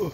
Ugh.